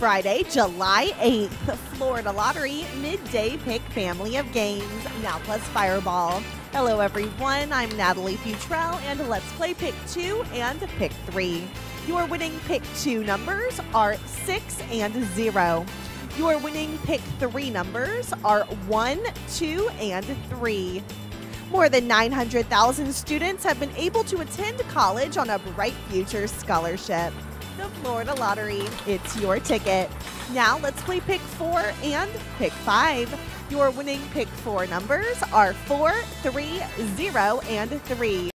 Friday, July 8th, Florida Lottery Midday Pick Family of Games, now plus Fireball. Hello, everyone. I'm Natalie Futrell, and let's play Pick 2 and Pick 3. Your winning Pick 2 numbers are 6 and 0. Your winning Pick 3 numbers are 1, 2, and 3. More than 900,000 students have been able to attend college on a Bright Future scholarship the Florida Lottery. It's your ticket. Now let's play pick four and pick five. Your winning pick four numbers are four, three, zero, and three.